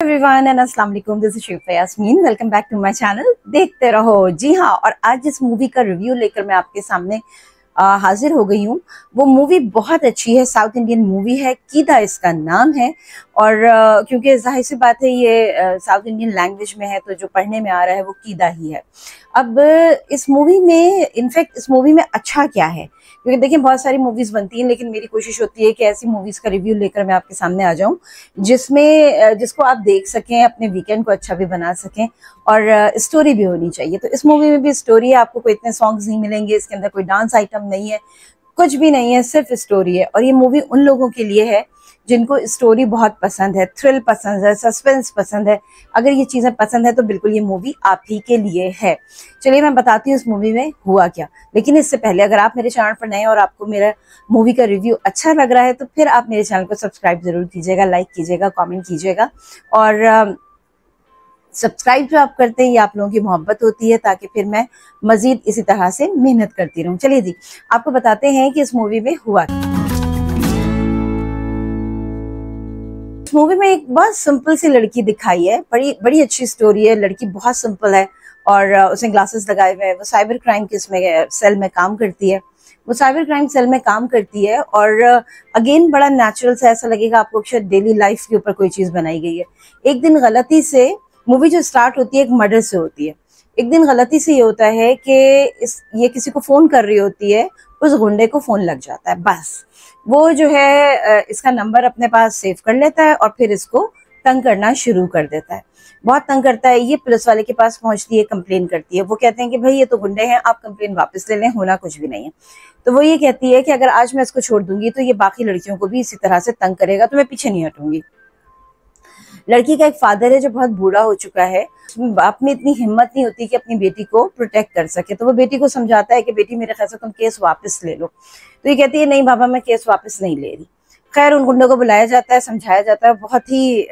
Everyone and अस्सलाम वालेकुम this Yasmin welcome back to my channel देखते रहो। जी हाँ और आज जिस मूवी का रिव्यू लेकर मैं आपके सामने आ, हाजिर हो गई हूँ। वो मूवी बहुत अच्छी है साउथ इंडियन मूवी है कीदा इसका नाम है। और क्योंकि ज़ाहिर सी बात है ये साउथ इंडियन लैंग्वेज में है तो जो पढ़ने में आ रहा है वो कीदा ही है। अब इस मूवी में, इनफैक्ट इस मूवी में अच्छा क्या है? क्योंकि देखिए, बहुत सारी मूवीज़ बनती हैं, लेकिन मेरी कोशिश होती है कि ऐसी मूवीज़ का रिव्यू लेकर मैं आपके सामने आ जाऊँ, जिसमें जिसको आप देख सकें, अपने वीकेंड को अच्छा भी बना सकें, और स्टोरी भी होनी चाहिए। तो इस मूवी में भी स्टोरी है, आपको कोई इतने सॉन्ग्स नहीं मिलेंगे, इसके अंदर कोई डांस आइटम नहीं है, कुछ भी नहीं है, सिर्फ़ स्टोरी है। और ये मूवी उन लोगों के लिए है जिनको स्टोरी बहुत पसंद है थ्रिल पसंद है सस्पेंस पसंद है, अगर ये चीज़ें पसंद है तो बिल्कुल ये मूवी आप ही के लिए है। चलिए मैं बताती हूँ इस मूवी में हुआ क्या। लेकिन इससे पहले अगर आप मेरे चैनल पर नए और आपको मेरा मूवी का रिव्यू अच्छा लग रहा है तो फिर आप मेरे चैनल को सब्सक्राइब ज़रूर कीजिएगा लाइक कीजिएगा कॉमेंट कीजिएगा। और सब्सक्राइब जो आप करते हैं, ये आप लोगों की मोहब्बत होती है, ताकि फिर मैं मजीद इसी तरह से मेहनत करती रहूँ। चलिए जी, आपको बताते हैं कि इस मूवी में हुआ इस मूवी में एक बहुत सिंपल सी लड़की दिखाई है। बड़ी बड़ी अच्छी स्टोरी है। लड़की बहुत सिंपल है और उसने ग्लासेस लगाए हुए हैं। वो साइबर क्राइम के इसमें सेल में काम करती है। वो साइबर क्राइम सेल में काम करती है और अगेन बड़ा नेचुरल सा ऐसा लगेगा आपको शायद डेली लाइफ के ऊपर कोई चीज़ बनाई गई है। एक दिन गलती से मूवी जो स्टार्ट होती है एक मर्डर से होती है। एक दिन गलती से ये होता है कि इस, ये किसी को फ़ोन कर रही होती है उस गुंडे को फ़ोन लग जाता है, बस। वो जो है इसका नंबर अपने पास सेव कर लेता है और फिर इसको तंग करना शुरू कर देता है। बहुत तंग करता है, ये पुलिस वाले के पास पहुँचती है कंप्लेन करती है। वो कहते हैं कि, भाई, ये तो गुंडे हैं, आप कंप्लेन वापस ले लें, होना कुछ भी नहीं है। तो वो ये कहती है कि, अगर आज मैं इसको छोड़ दूँगी तो ये बाकी लड़कियों को भी इसी तरह से तंग करेगा तो मैं पीछे नहीं हटूँगी। लड़की का एक फादर है जो बहुत बूढ़ा हो चुका है बाप में इतनी हिम्मत नहीं होती कि अपनी बेटी को प्रोटेक्ट कर सके। तो वो बेटी को समझाता है कि बेटी, मेरे ख्याल से तुम केस वापस ले लो। तो ये कहती है, नहीं बाबा, मैं केस वापस नहीं ले रही। खैर, उन गुंडों को बुलाया जाता है, समझाया जाता है। बहुत ही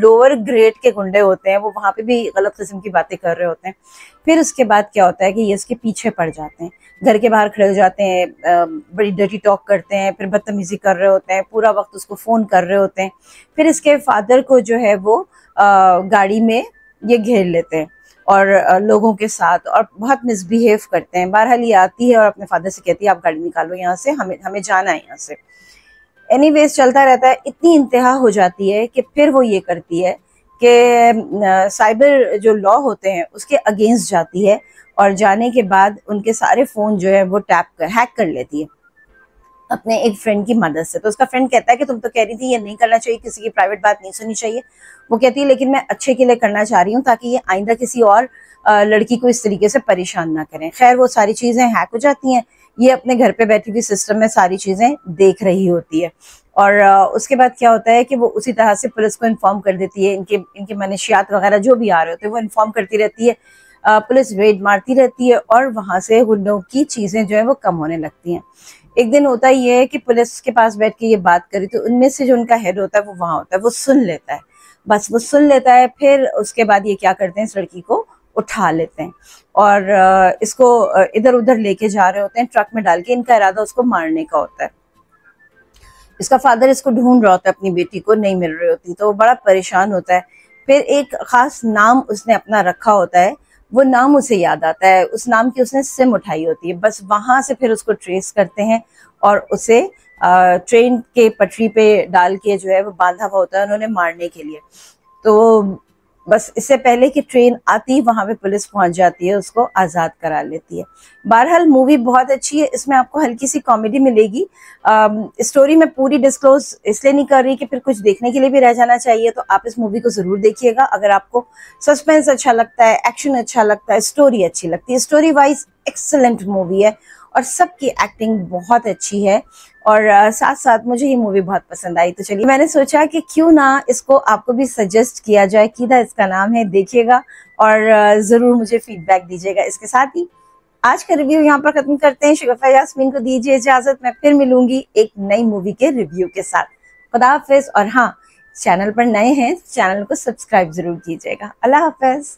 लोअर ग्रेड के गुंडे होते हैं। वो वहाँ पे भी गलत किस्म की बातें कर रहे होते हैं। फिर उसके बाद क्या होता है कि ये इसके पीछे पड़ जाते हैं। घर के बाहर खड़े हो जाते हैं बड़ी डर्टी टॉक करते हैं, फिर बदतमीजी कर रहे होते हैं, पूरा वक्त उसको फ़ोन कर रहे होते हैं। फिर इसके फादर को जो है वो गाड़ी में ये घेर लेते हैं और लोगों के साथ और बहुत मिसबिहेव करते हैं। बहरहाल ये आती है और अपने फादर से कहती है, आप गाड़ी निकालो यहाँ से, हमें हमें जाना है यहाँ से। एनी चलता रहता है। इतनी इंतहा हो जाती है कि फिर वो ये करती है कि साइबर जो लॉ होते हैं, उसके अगेंस्ट जाती है और जाने के बाद उनके सारे फ़ोन जो है वो टैप कर हैक कर लेती है। अपने एक फ्रेंड की मदद से। तो उसका फ्रेंड कहता है कि तुम तो कह रही थी, ये नहीं करना चाहिए, किसी की प्राइवेट बात नहीं सुननी चाहिए। वो कहती है, लेकिन मैं अच्छे के लिए करना चाह रही हूँ ताकि ये आइंदा किसी और लड़की को इस तरीके से परेशान ना करें। खैर, वो सारी चीज़ें हैक हो जाती हैं। ये अपने घर पे बैठी हुई सिस्टम में सारी चीज़ें देख रही होती है। और उसके बाद क्या होता है कि वो उसी तरह से पुलिस को इन्फॉर्म कर देती है। इनके इनके मनशियात वगैरह जो भी आ रहे होते हैं, वो इन्फॉर्म करती रहती है पुलिस रेड मारती रहती है और वहाँ से गुंडों की चीज़ें जो है वो कम होने लगती हैं। एक दिन होता ही है कि पुलिस के पास बैठ के ये बात करी तो उनमें से जो उनका हेड होता है वो वहाँ होता है, वो सुन लेता है। बस वो सुन लेता है, फिर उसके बाद ये क्या करते हैं, इस लड़की को उठा लेते हैं और इसको इधर उधर लेके जा रहे होते हैं, ट्रक में डाल के इनका इरादा उसको मारने का होता है। इसका फादर इसको ढूंढ रहा होता है अपनी बेटी को, नहीं मिल रही होती तो वो बड़ा परेशान होता है। फिर एक खास नाम उसने अपना रखा होता है वो नाम उसे याद आता है, उस नाम की उसने सिम उठाई होती है। बस वहाँ से फिर उसको ट्रेस करते हैं और उसे ट्रेन के पटरी पे डाल के जो है वो बांधा हुआ होता है उन्होंने मारने के लिए। तो बस इससे पहले कि ट्रेन आती, वहाँ पे पुलिस पहुँच जाती है, उसको आज़ाद करा लेती है। बहरहाल, मूवी बहुत अच्छी है, इसमें आपको हल्की सी कॉमेडी मिलेगी। स्टोरी में पूरी डिस्क्लोज इसलिए नहीं कर रही कि फिर कुछ देखने के लिए भी रह जाना चाहिए तो आप इस मूवी को ज़रूर देखिएगा। अगर आपको सस्पेंस अच्छा लगता है एक्शन अच्छा लगता है स्टोरी अच्छी लगती है स्टोरी वाइज एक्सलेंट मूवी है। और सबकी एक्टिंग बहुत अच्छी है। और साथ साथ मुझे ये मूवी बहुत पसंद आई। तो चलिए, मैंने सोचा कि क्यों ना इसको आपको भी सजेस्ट किया जाए कीदा इसका नाम है देखिएगा और ज़रूर मुझे फीडबैक दीजिएगा इसके साथ ही। आज का रिव्यू यहाँ पर खत्म करते हैं। शिगफा यासमीन को दीजिए इजाज़त। मैं फिर मिलूँगी एक नई मूवी के रिव्यू के साथ। खुदा हाफिज। और हाँ चैनल पर नए हैं चैनल को सब्सक्राइब ज़रूर कीजिएगा। अल्लाह हाफिज।